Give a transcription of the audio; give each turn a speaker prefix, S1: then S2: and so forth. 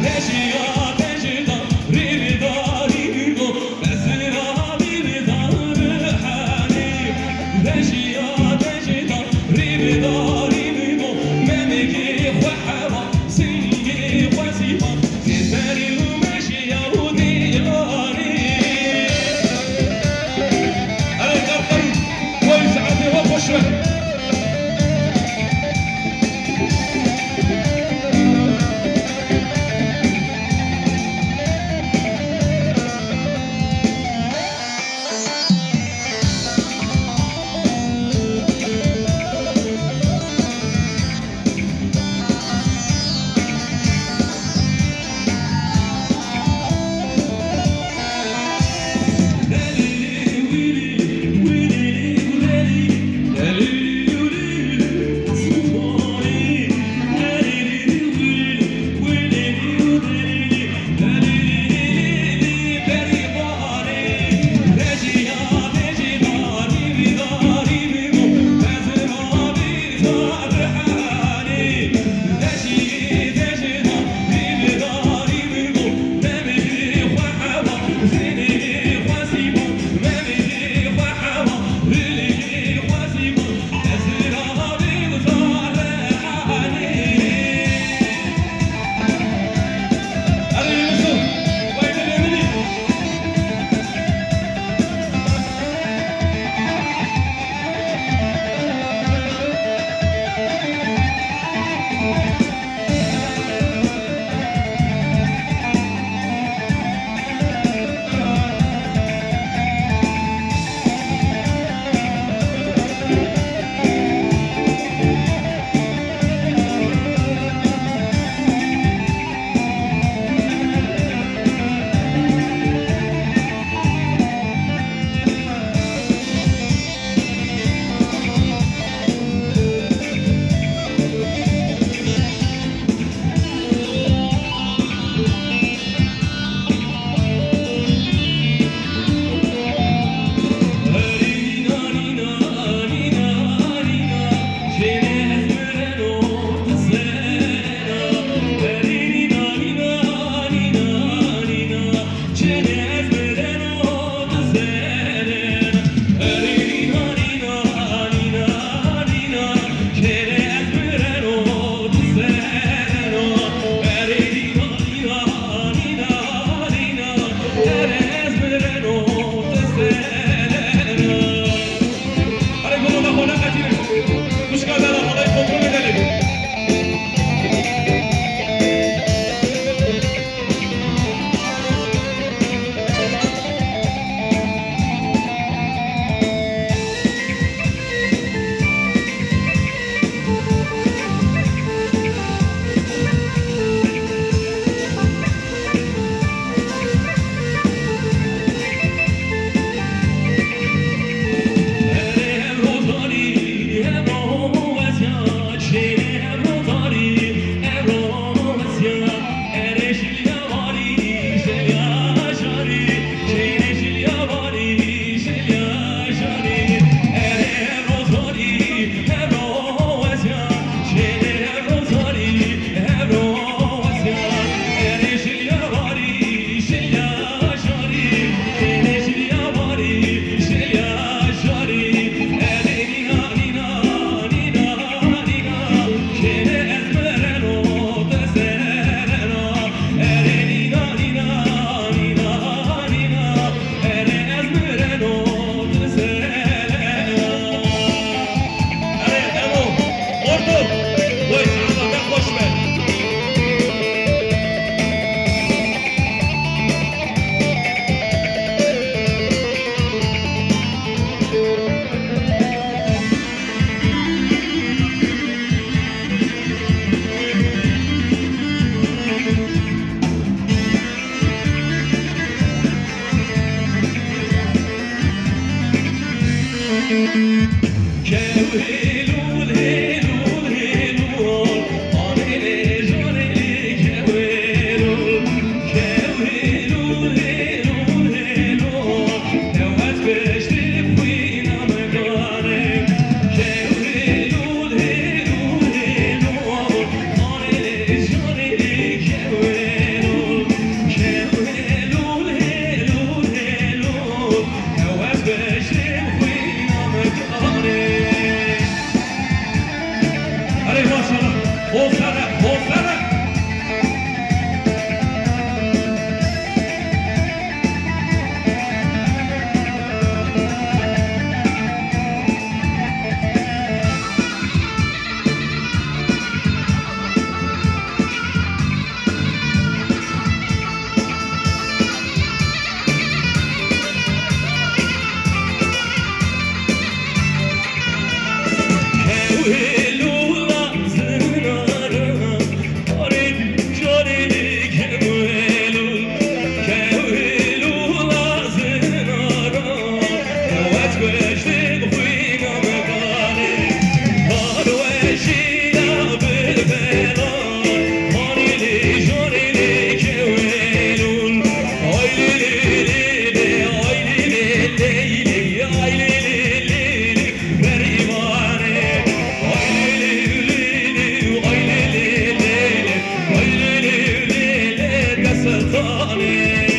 S1: Deixe Can we? Amém.